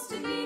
supposed to be.